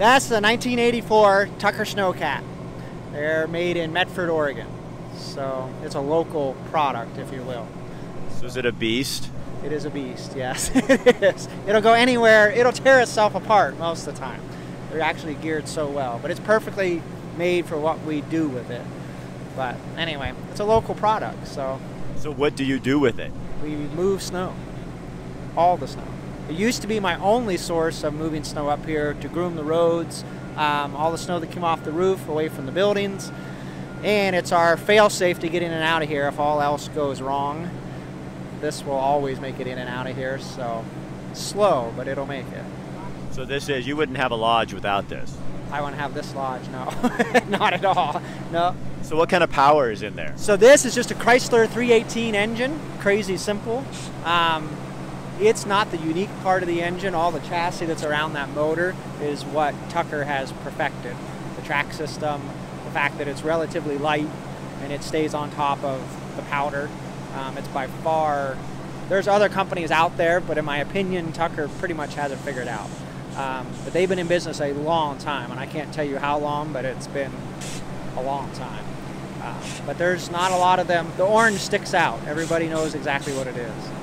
That's the 1984 Tucker Snowcat. They're made in Medford, Oregon. So it's a local product, if you will. So is it a beast? It is a beast, yes. it is. It'll go anywhere. It'll tear itself apart most of the time. They're actually geared so well, but it's perfectly made for what we do with it. But anyway, it's a local product, so. So what do you do with it? We move snow, all the snow. It used to be my only source of moving snow up here to groom the roads, um, all the snow that came off the roof away from the buildings, and it's our fail-safe to get in and out of here if all else goes wrong. This will always make it in and out of here, so slow, but it'll make it. So this is you wouldn't have a lodge without this. I wouldn't have this lodge. No, not at all. No. So what kind of power is in there? So this is just a Chrysler 318 engine, crazy simple. Um, it's not the unique part of the engine. All the chassis that's around that motor is what Tucker has perfected. The track system, the fact that it's relatively light and it stays on top of the powder. Um, it's by far, there's other companies out there, but in my opinion, Tucker pretty much has it figured out. Um, but they've been in business a long time, and I can't tell you how long, but it's been a long time. Uh, but there's not a lot of them. The orange sticks out. Everybody knows exactly what it is.